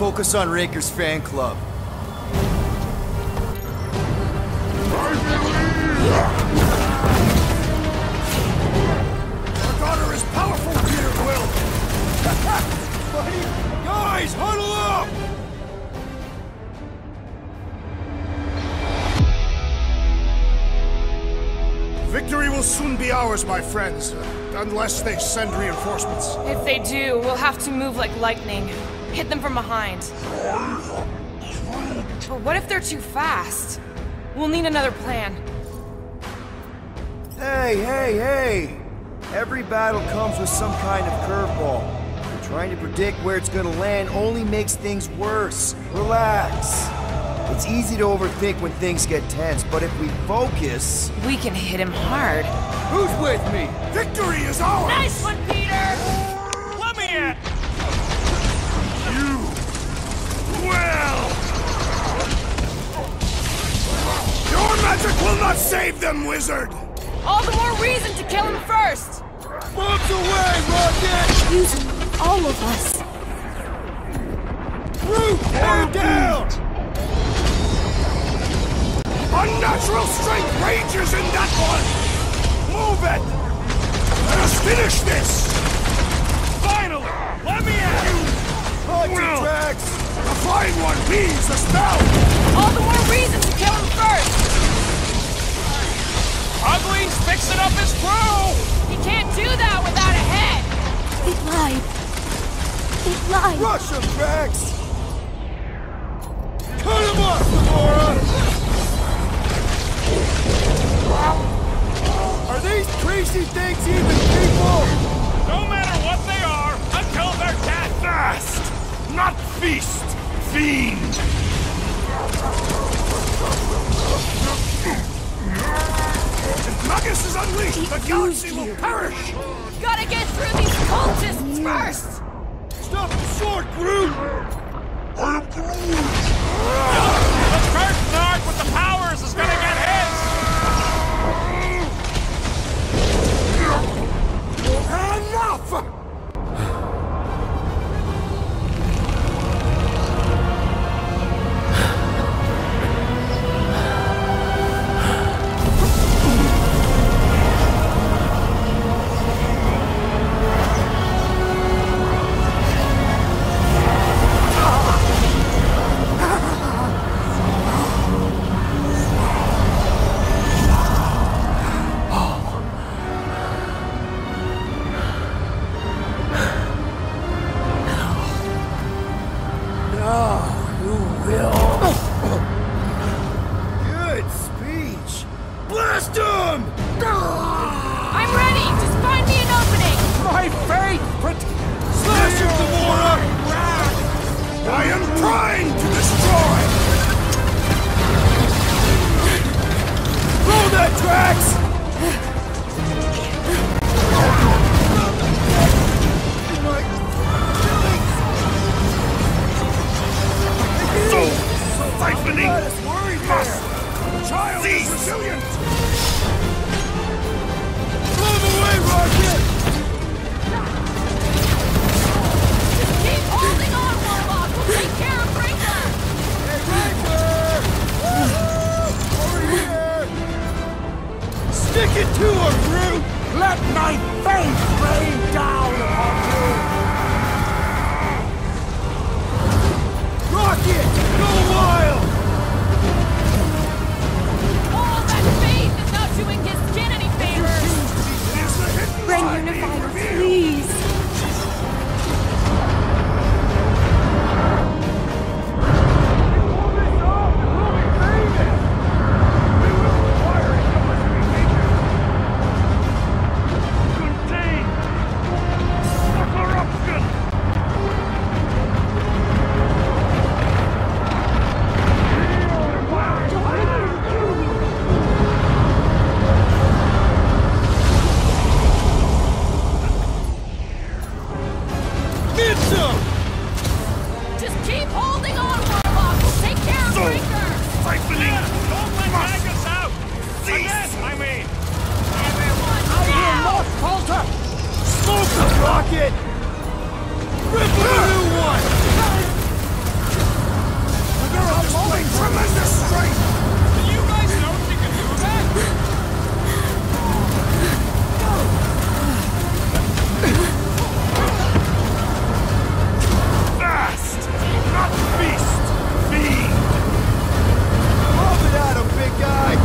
Focus on Raker's fan club. Our daughter is powerful, Peter Quill! Guys, huddle up! Victory will soon be ours, my friends, unless they send reinforcements. If they do, we'll have to move like lightning. Hit them from behind. But what if they're too fast? We'll need another plan. Hey, hey, hey! Every battle comes with some kind of curveball. Trying to predict where it's gonna land only makes things worse. Relax. It's easy to overthink when things get tense, but if we focus... We can hit him hard. Who's with me? Victory is ours! Nice one, Peter! Magic will not save them, wizard! All the more reason to kill him first! Bombs away, Rocket! Use all of us. Groot, tear down! Unnatural strength rages in that one! Move it! Let us finish this! Finally! Let me at you! Punch Well. your tracks! The flying one leaves the spell! All the more reason to kill him first! Ugly's fixing up his crew! He can't do that without a head! They lied. They lied. Rush them, Drax! Cut him off, Gamora! Are these crazy things even people? No matter what they are, until they're dead! Fast! Not feast! Fiend! If Magus is unleashed, the galaxy will perish! Gotta get through these cultists first! Stop the sword, Groot! The first Narc with the powers rocket! Rip a new one! They're unloading tremendous strength! Do you guys know if you can do that? Fast! Not feast! Feed! Love it, Adam, big guy!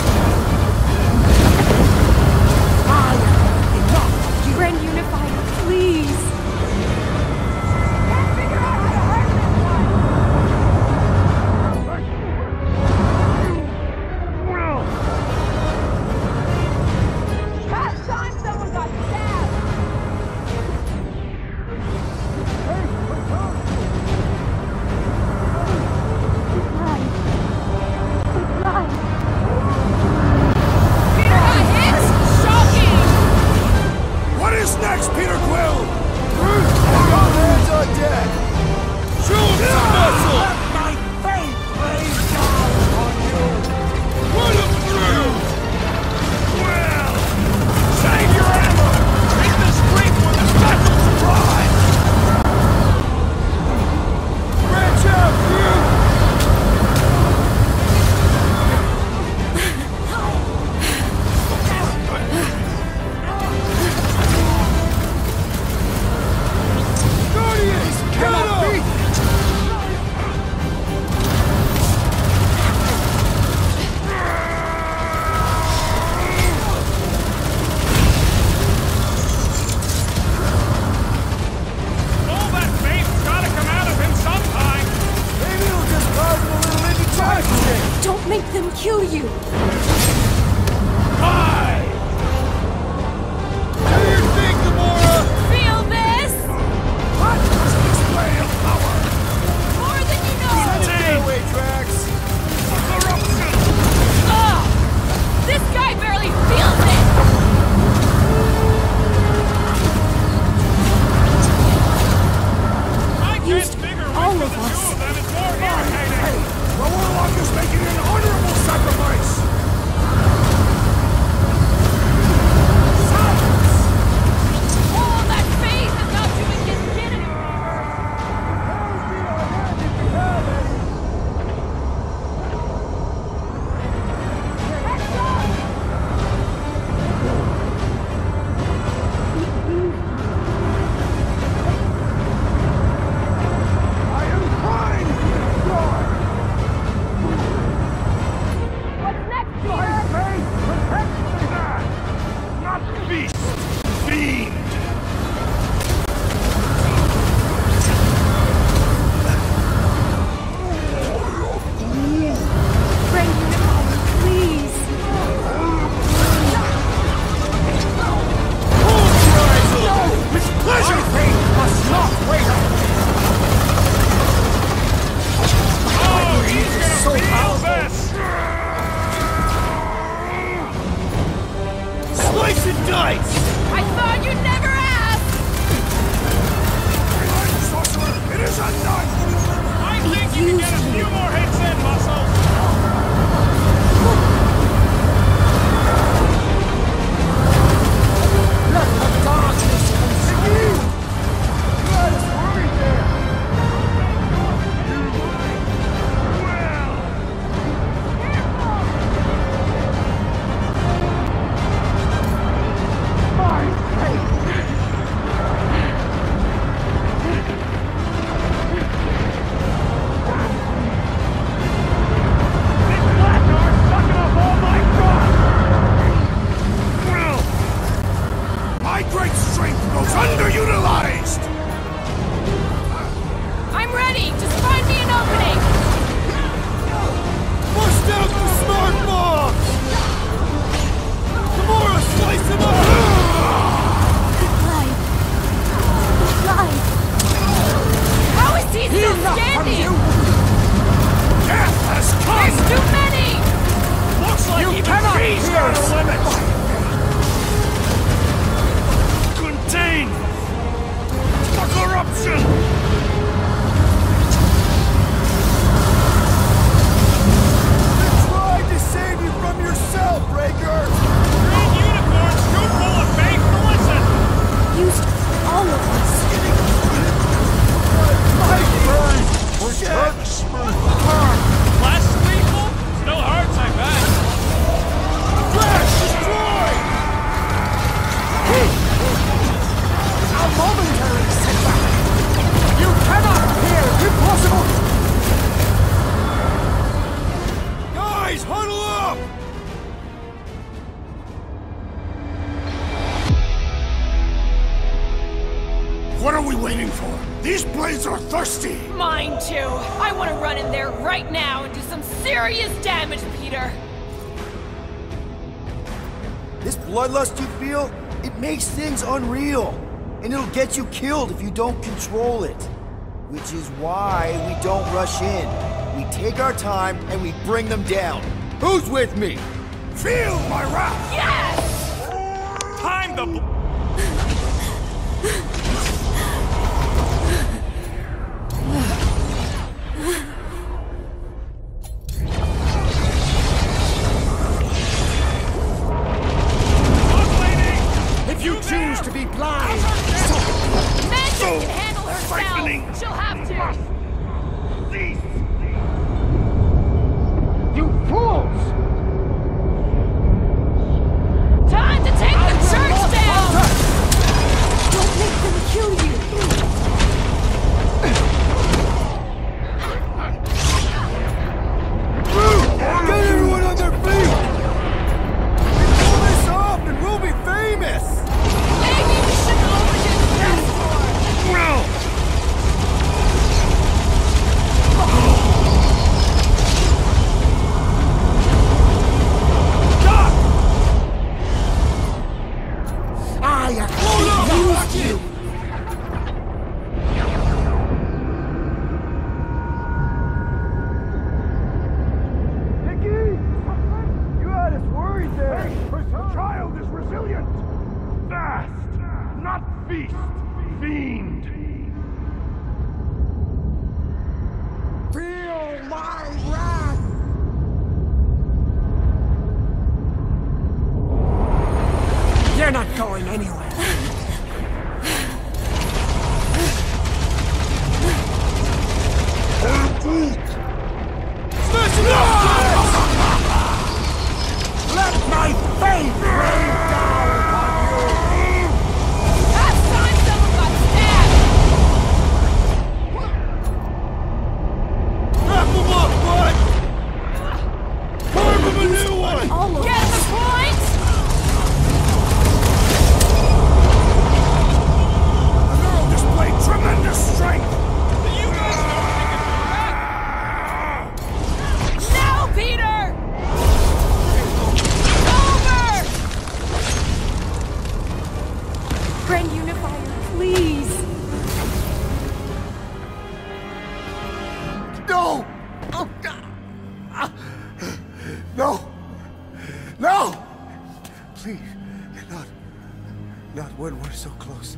bloodlust you feel, it makes things unreal. And it'll get you killed if you don't control it. Which is why we don't rush in. We take our time and we bring them down. Who's with me? Feel my wrath! Yes! Time the When we're so close.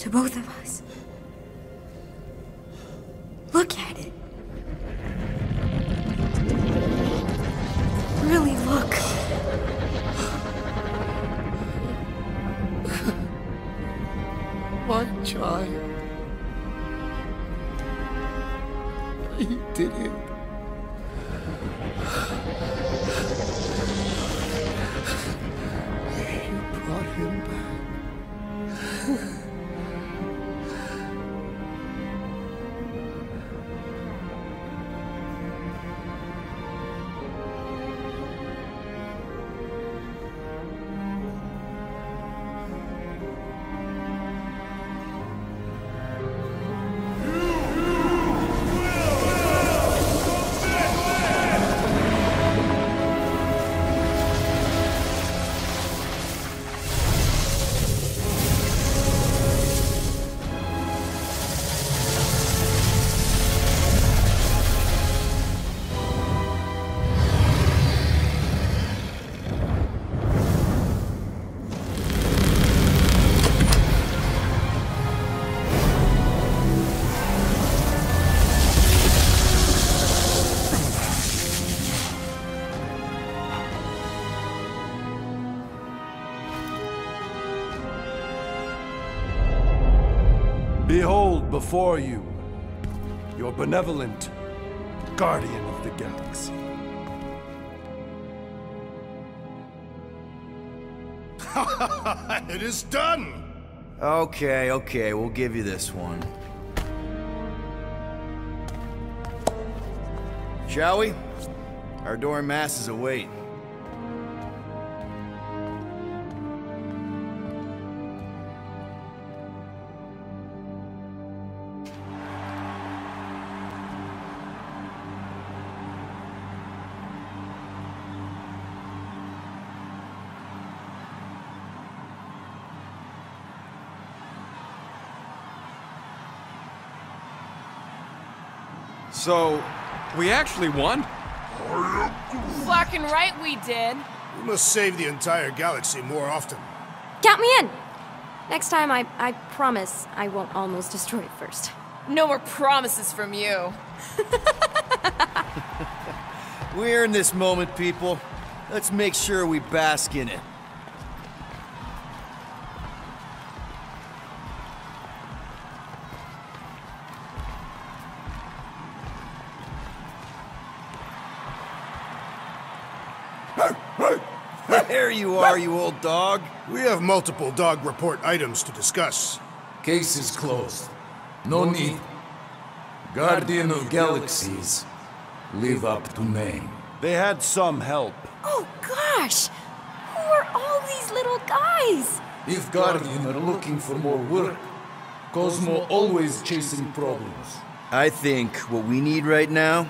to both of us. Behold before you, your benevolent guardian of the galaxy. it is done! Okay, okay, we'll give you this one. Shall we? Our adoring masses await. So, we actually won? Fucking right we did. We must save the entire galaxy more often. Count me in! Next time, I, I promise I won't almost destroy it first. No more promises from you. We're in this moment, people. Let's make sure we bask in it. Are, you old dog. We have multiple dog report items to discuss. Case is closed. No need. Guardian of Galaxies. Live up to name. They had some help. Oh gosh! Who are all these little guys? If Guardian are looking for more work, Cosmo always chasing problems. I think what we need right now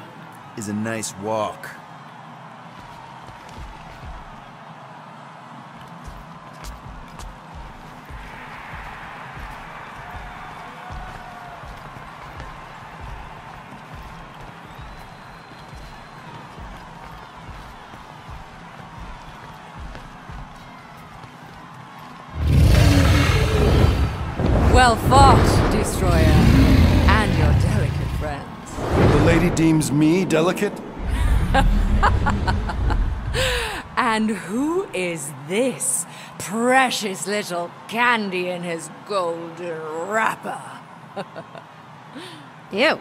is a nice walk. Destroyer. And your delicate friends. The lady deems me delicate? And who is this precious little candy in his golden wrapper? Ew.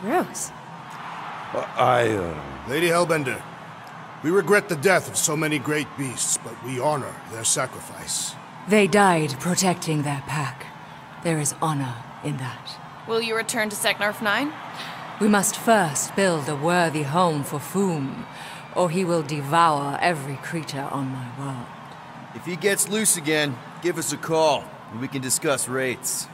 Gross. I, uh... Lady Hellbender, we regret the death of so many great beasts, but we honor their sacrifice. They died protecting their pack. There is honor in that. Will you return to Seknarf 9? We must first build a worthy home for Foom, or he will devour every creature on my world. If he gets loose again, give us a call, and we can discuss rates.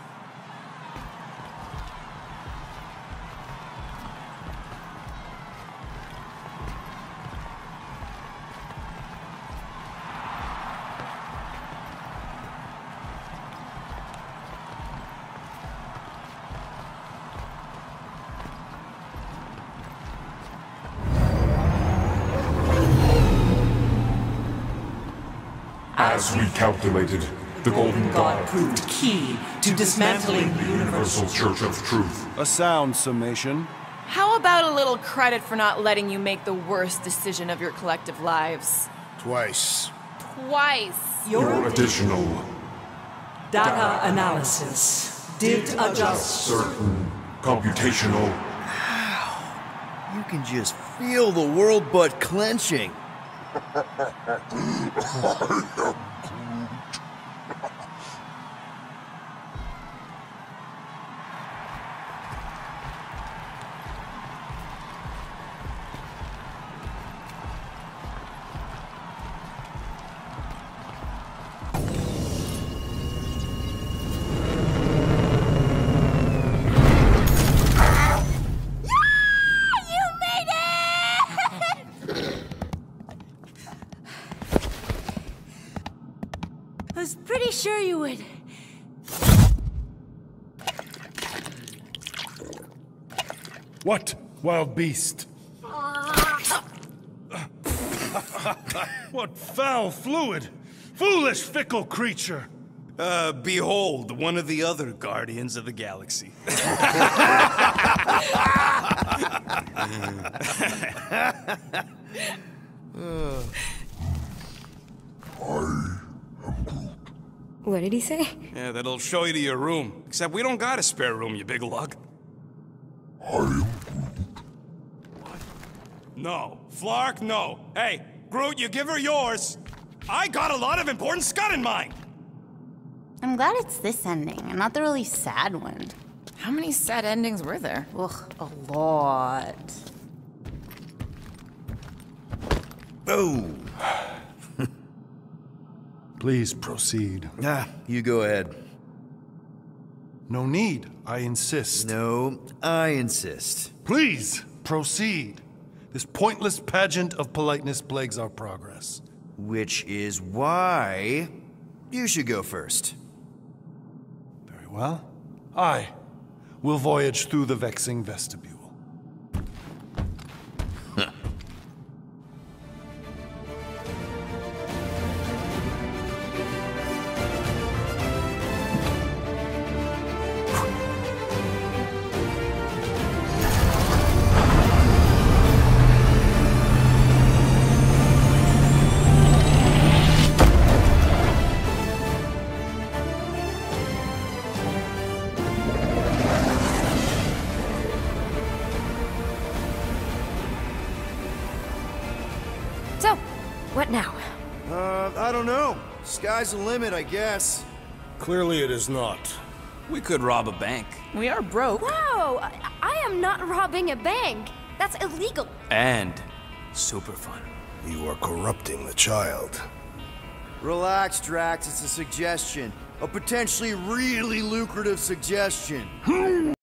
As we calculated, the Golden God proved key to dismantling the. Universal Church of Truth. A sound summation. How about a little credit for not letting you make the worst decision of your collective lives? Twice. Twice. Your additional Data analysis did adjust certain computational You can just feel the world butt clenching. What, wild beast? what foul fluid! Foolish, fickle creature! Uh, behold, one of the other guardians of the galaxy. What did he say? Yeah, that'll show you to your room. Except we don't got a spare room, you big lug. No. Flark, no. Hey, Groot, you give her yours. I got a lot of important scud in mind. I'm glad it's this ending and not the really sad one. How many sad endings were there? Ugh, a lot. Oh. Please proceed. Ah, you go ahead. No need. I insist. No, I insist. Please proceed. This pointless pageant of politeness plagues our progress. Which is why you should go first. Very well. I will voyage through the vexing vestibule. Sky's the limit, I guess. Clearly it is not. We could rob a bank. We are broke. Whoa! I, I am not robbing a bank. That's illegal. And super fun. You are corrupting the child. Relax, Drax. It's a suggestion. A potentially really lucrative suggestion.